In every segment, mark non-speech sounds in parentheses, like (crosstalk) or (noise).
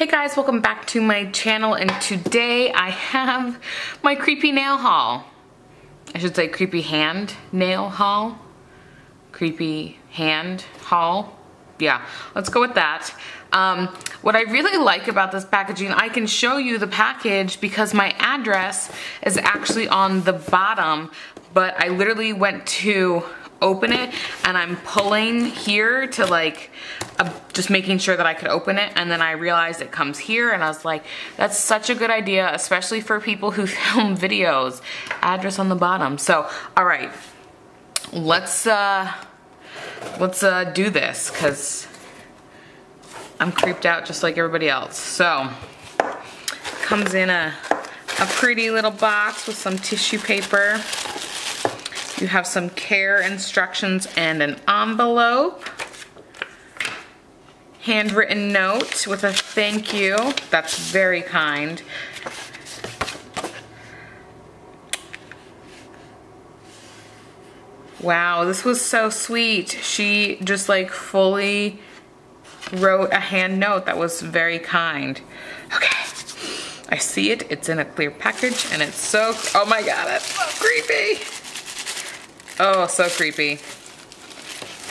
Hey guys, welcome back to my channel and today I have my creepy nail haul. I should say creepy hand nail haul. Creepy hand haul. Yeah, let's go with that. Um, what I really like about this packaging, I can show you the package because my address is actually on the bottom, but I literally went to open it and I'm pulling here to like, uh, just making sure that I could open it and then I realized it comes here and I was like, that's such a good idea, especially for people who (laughs) film videos. Address on the bottom. So, all right, let's, uh, let's uh, do this because I'm creeped out just like everybody else. So, comes in a, a pretty little box with some tissue paper. You have some care instructions and an envelope. Handwritten note with a thank you. That's very kind. Wow, this was so sweet. She just like fully wrote a hand note that was very kind. Okay, I see it. It's in a clear package and it's so, oh my God, that's so creepy. Oh, so creepy.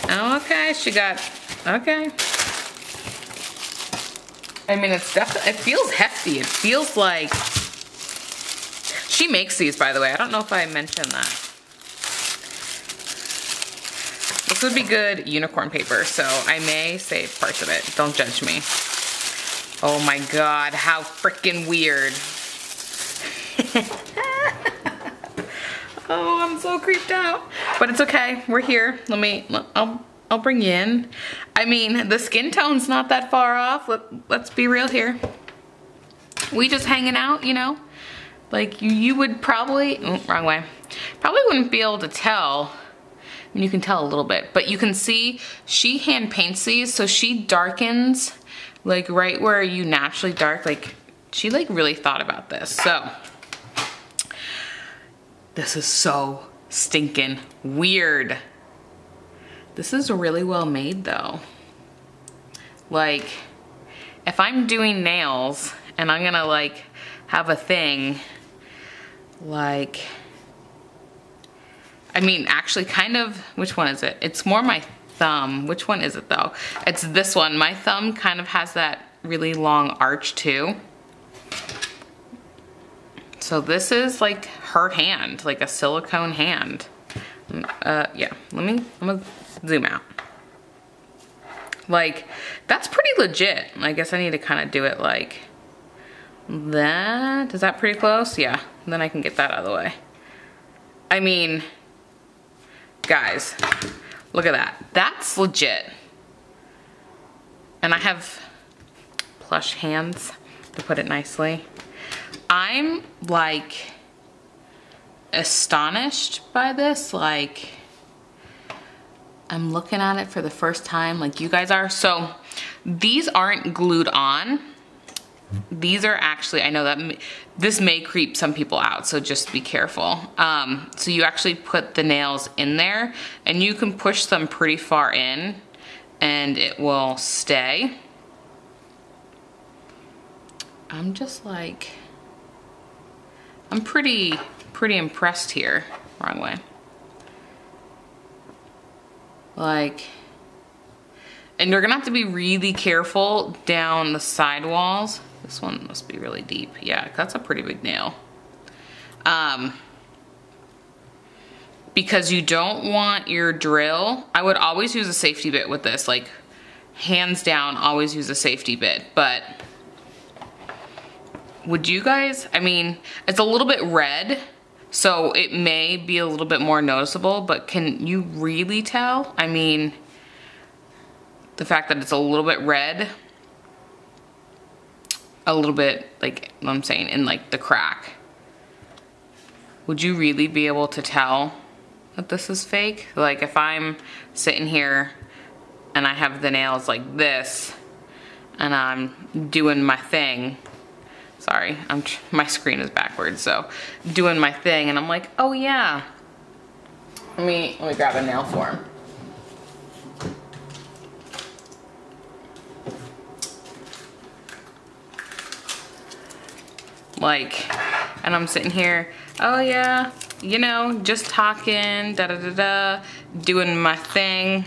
Oh, okay, she got, okay. I mean, it's definitely, it feels hefty. It feels like, she makes these, by the way. I don't know if I mentioned that. This would be good unicorn paper, so I may save parts of it. Don't judge me. Oh my God, how freaking weird. (laughs) Oh, I'm so creeped out. But it's okay, we're here. Let me, I'll, I'll bring you in. I mean, the skin tone's not that far off. Let, let's be real here. We just hanging out, you know? Like you, you would probably, oh, wrong way. Probably wouldn't be able to tell. I mean, you can tell a little bit, but you can see she hand paints these, so she darkens like right where you naturally dark. Like she like really thought about this. So this is so stinking weird. This is really well made though. Like, if I'm doing nails and I'm gonna like have a thing, like, I mean, actually kind of, which one is it? It's more my thumb. Which one is it though? It's this one. My thumb kind of has that really long arch too. So this is like her hand, like a silicone hand. Uh, yeah, let me, I'm gonna zoom out. Like, that's pretty legit. I guess I need to kind of do it like that. Is that pretty close? Yeah, then I can get that out of the way. I mean, guys, look at that. That's legit. And I have plush hands to put it nicely. I'm like astonished by this. Like, I'm looking at it for the first time like you guys are. So these aren't glued on. These are actually, I know that this may creep some people out, so just be careful. Um, so you actually put the nails in there and you can push them pretty far in and it will stay. I'm just like, I'm pretty, pretty impressed here. Wrong way. Like, and you're gonna have to be really careful down the side walls. This one must be really deep. Yeah, that's a pretty big nail. Um, because you don't want your drill, I would always use a safety bit with this, like hands down, always use a safety bit, but would you guys, I mean, it's a little bit red, so it may be a little bit more noticeable, but can you really tell? I mean, the fact that it's a little bit red, a little bit, like what I'm saying, in like the crack. Would you really be able to tell that this is fake? Like if I'm sitting here and I have the nails like this and I'm doing my thing, sorry, I'm my screen is backwards, so doing my thing, and I'm like, oh yeah. Let me let me grab a nail form. Like, and I'm sitting here, oh yeah, you know, just talking, da da da da, doing my thing.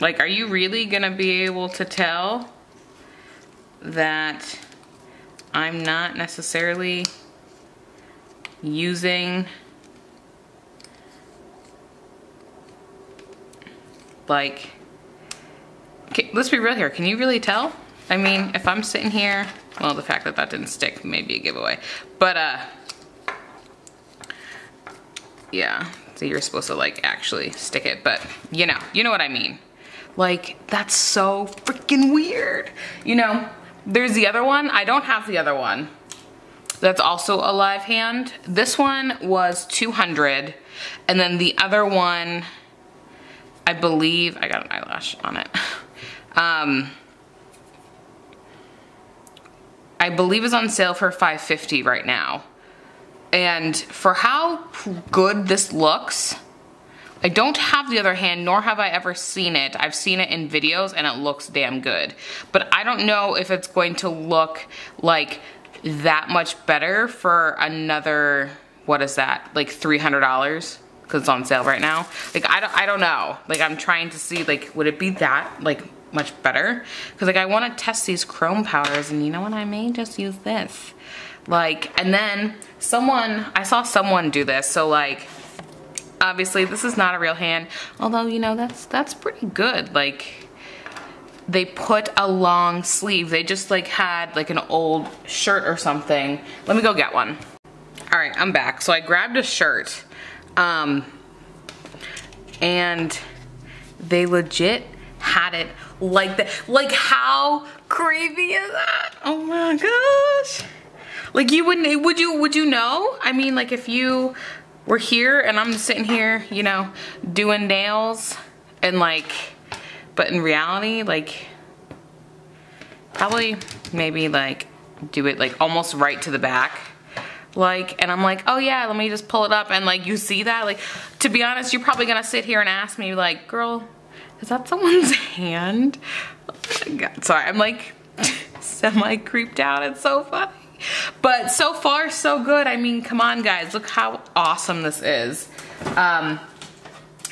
Like, are you really gonna be able to tell that I'm not necessarily using like, okay, let's be real here. Can you really tell? I mean, if I'm sitting here, well, the fact that that didn't stick may be a giveaway. But, uh, yeah, so you're supposed to like actually stick it, but you know, you know what I mean. Like, that's so freaking weird. You know, there's the other one. I don't have the other one. That's also a live hand. This one was 200 and then the other one, I believe, I got an eyelash on it. (laughs) Um, I believe is on sale for 550 right now. And for how good this looks, I don't have the other hand, nor have I ever seen it. I've seen it in videos and it looks damn good. But I don't know if it's going to look like that much better for another, what is that, like $300? Because it's on sale right now. Like, I don't, I don't know. Like, I'm trying to see, like, would it be that, like, much better? Because, like, I want to test these chrome powders, and you know what? I may just use this. Like, and then someone, I saw someone do this, so, like, obviously this is not a real hand, although, you know, that's, that's pretty good. Like, they put a long sleeve. They just like had like an old shirt or something. Let me go get one. All right, I'm back. So I grabbed a shirt um, and they legit had it like that. Like how creepy is that? Oh my gosh. Like you wouldn't, would you, would you know? I mean, like if you were here and I'm sitting here, you know, doing nails and like, but in reality, like, probably maybe like do it like almost right to the back. Like, and I'm like, oh yeah, let me just pull it up. And like, you see that? Like, to be honest, you're probably gonna sit here and ask me like, girl, is that someone's (laughs) hand? Sorry, I'm like (laughs) semi creeped out. It's so funny. But so far, so good. I mean, come on guys, look how awesome this is. Um,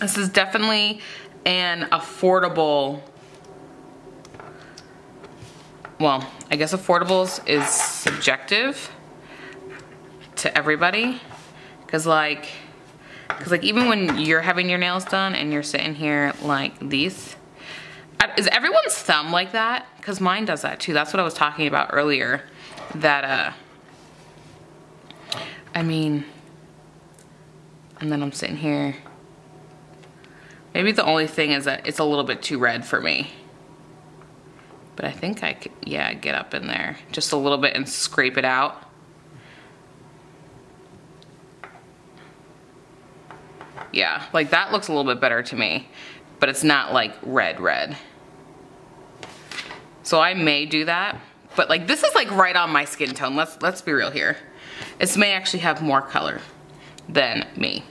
this is definitely an affordable, well, I guess affordables is subjective to everybody. Cause like, cause like even when you're having your nails done and you're sitting here like these, is everyone's thumb like that? Cause mine does that too. That's what I was talking about earlier. That, uh, I mean, and then I'm sitting here Maybe the only thing is that it's a little bit too red for me. But I think I could, yeah, get up in there just a little bit and scrape it out. Yeah, like that looks a little bit better to me, but it's not like red red. So I may do that, but like this is like right on my skin tone. Let's, let's be real here. This may actually have more color than me.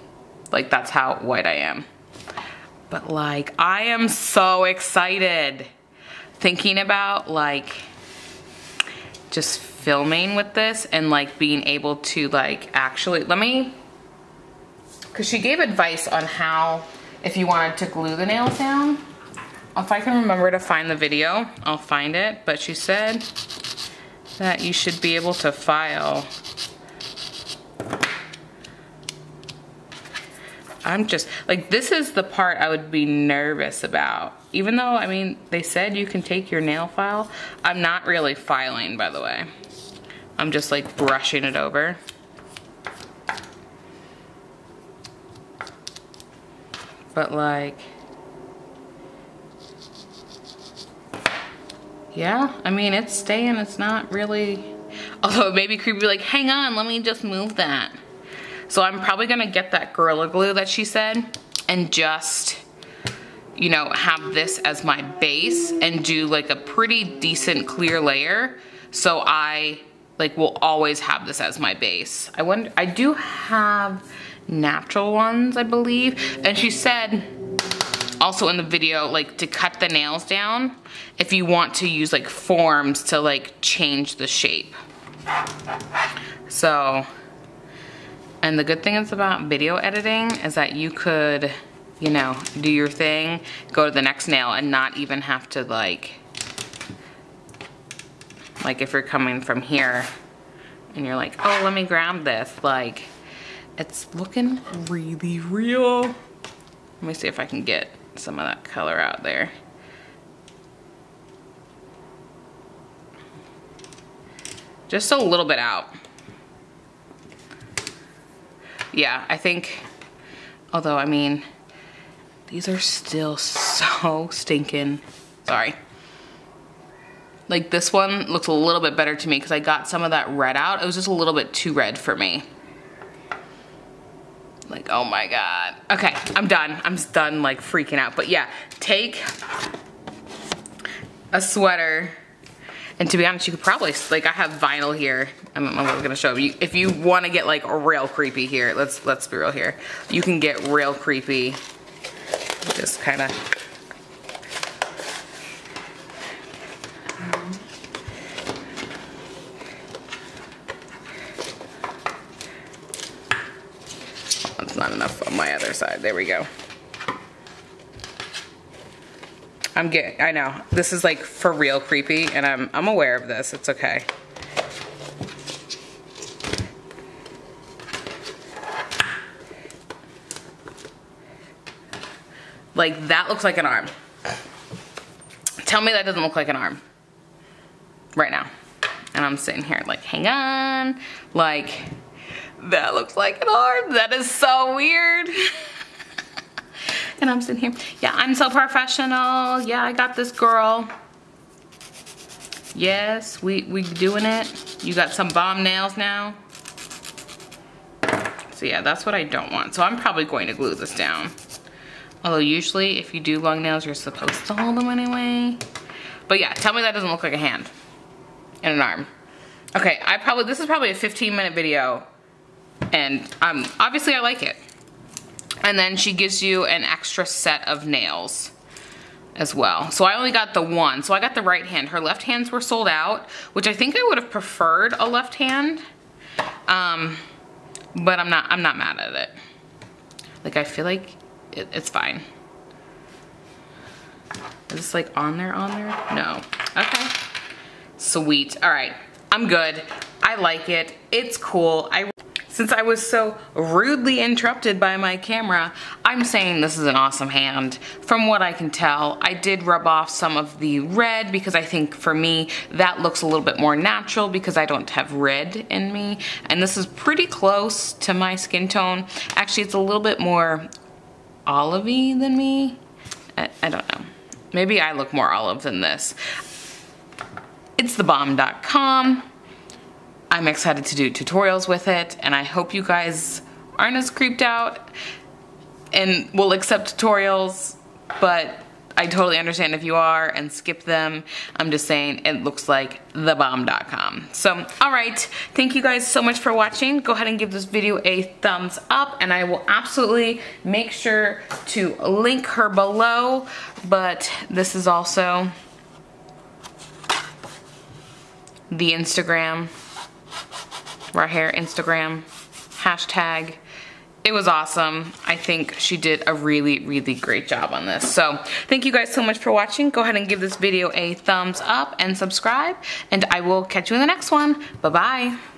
Like that's how white I am. But like, I am so excited thinking about like just filming with this and like being able to like actually, let me, cause she gave advice on how, if you wanted to glue the nails down, if I can remember to find the video, I'll find it. But she said that you should be able to file I'm just, like, this is the part I would be nervous about. Even though, I mean, they said you can take your nail file. I'm not really filing, by the way. I'm just, like, brushing it over. But, like, yeah, I mean, it's staying. It's not really, although it may be creepy, like, hang on, let me just move that. So I'm probably gonna get that Gorilla Glue that she said and just, you know, have this as my base and do like a pretty decent clear layer. So I like will always have this as my base. I wonder, I do have natural ones, I believe. And she said also in the video, like to cut the nails down if you want to use like forms to like change the shape. So, and the good thing is about video editing is that you could, you know, do your thing, go to the next nail and not even have to like, like if you're coming from here and you're like, oh, let me grab this, like, it's looking really real. Let me see if I can get some of that color out there. Just a little bit out. Yeah, I think, although I mean, these are still so stinking, sorry. Like this one looks a little bit better to me because I got some of that red out. It was just a little bit too red for me. Oh my God. Okay, I'm done. I'm done like freaking out. But yeah, take a sweater and to be honest, you could probably, like I have vinyl here. I don't know what I'm gonna show you. If you wanna get like real creepy here, let's let's be real here. You can get real creepy. Just kinda not enough on my other side. There we go. I'm getting, I know, this is like for real creepy and I'm, I'm aware of this, it's okay. Like that looks like an arm. Tell me that doesn't look like an arm. Right now. And I'm sitting here like, hang on. Like, that looks like an arm. That is so weird. and I'm sitting here. Yeah, I'm so professional. Yeah, I got this girl. Yes, we, we doing it. You got some bomb nails now. So yeah, that's what I don't want. So I'm probably going to glue this down. Although usually if you do long nails, you're supposed to hold them anyway. But yeah, tell me that doesn't look like a hand and an arm. Okay, I probably, this is probably a 15 minute video and um, obviously I like it. And then she gives you an extra set of nails as well. So I only got the one. So I got the right hand. Her left hands were sold out, which I think I would have preferred a left hand. Um, but I'm not, I'm not mad at it. Like I feel like it, it's fine. Is this like on there, on there? No. Okay. Sweet. All right. I'm good. I like it. It's cool. I since I was so rudely interrupted by my camera, I'm saying this is an awesome hand. From what I can tell, I did rub off some of the red because I think for me, that looks a little bit more natural because I don't have red in me. And this is pretty close to my skin tone. Actually, it's a little bit more olivey than me. I, I don't know. Maybe I look more olive than this. It's thebomb.com. I'm excited to do tutorials with it and I hope you guys aren't as creeped out and will accept tutorials, but I totally understand if you are and skip them. I'm just saying it looks like thebomb.com. So, all right, thank you guys so much for watching. Go ahead and give this video a thumbs up and I will absolutely make sure to link her below, but this is also the Instagram right here, Instagram, hashtag. It was awesome. I think she did a really, really great job on this. So thank you guys so much for watching. Go ahead and give this video a thumbs up and subscribe, and I will catch you in the next one. Bye-bye.